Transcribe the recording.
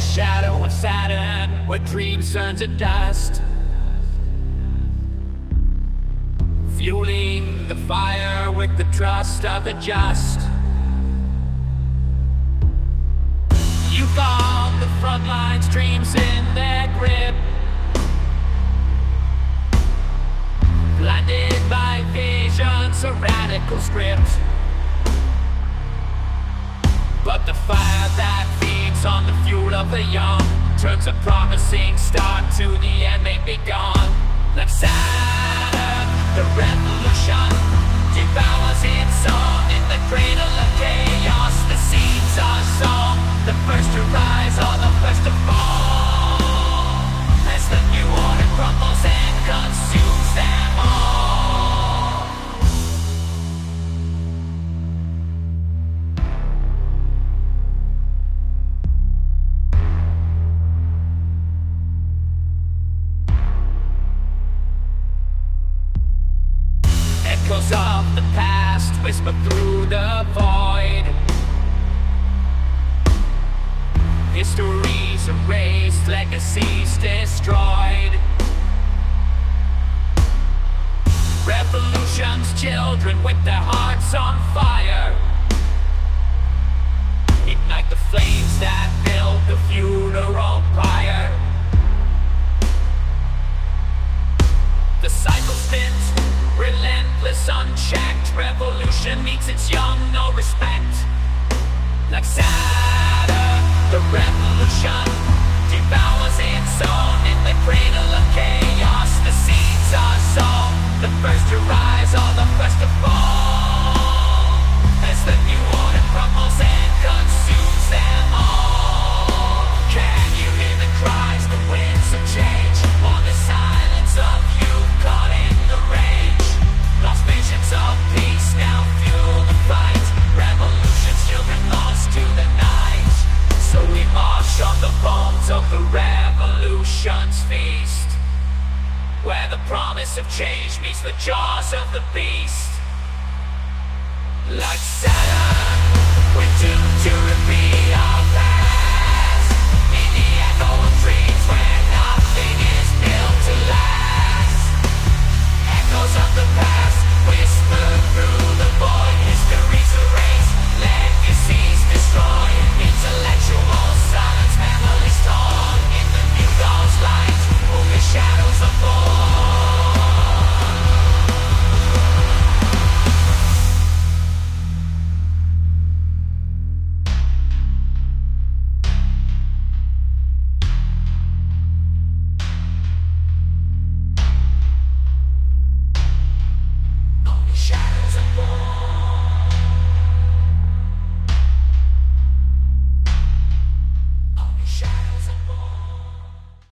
shadow of Saturn, where dreams turn to dust. Fueling the fire with the trust of the just. You call the front lines, dreams in their grip. Blinded by visions, a radical script. But the fire that feeds on the fuel of the young Turns a promising start to the end may be gone whisper through the void. Histories erased, legacies destroyed. Revolution's children with their hearts on fire. Revolution meets its young, no respect. Like Saturn, the revolution devours its own in the cradle of chaos. The seeds are sown, the first to rise are the Where the promise of change meets the jaws of the beast. Like Saturn, we're doomed to.